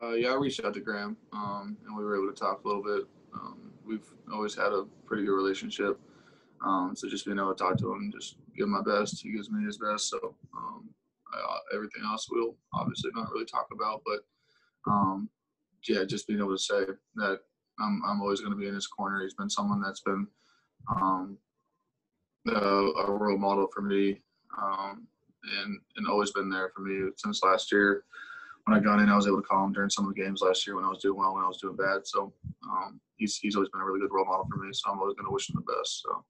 Uh, yeah, I reached out to Graham, um, and we were able to talk a little bit. Um, we've always had a pretty good relationship, um, so just being able to talk to him, just give my best. He gives me his best. So um, I, everything else we'll obviously not really talk about, but um, yeah, just being able to say that I'm I'm always going to be in his corner. He's been someone that's been um, a, a role model for me, and and always been there for me since last year when I got in, I was able to call him during some of the games last year when I was doing well, when I was doing bad. So um, he's he's always been a really good role model for me. So I'm always going to wish him the best. So.